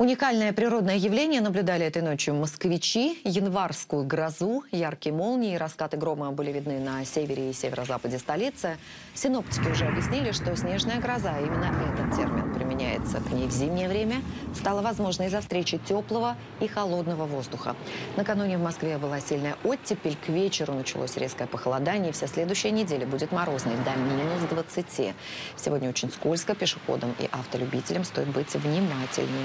Уникальное природное явление наблюдали этой ночью москвичи. Январскую грозу, яркие молнии и раскаты грома были видны на севере и северо-западе столицы. Синоптики уже объяснили, что снежная гроза, именно этот термин применяется к ней в зимнее время, стала возможной из-за встречи теплого и холодного воздуха. Накануне в Москве была сильная оттепель, к вечеру началось резкое похолодание, и вся следующая неделя будет морозной до минус 20. Сегодня очень скользко, пешеходам и автолюбителям стоит быть внимательнее.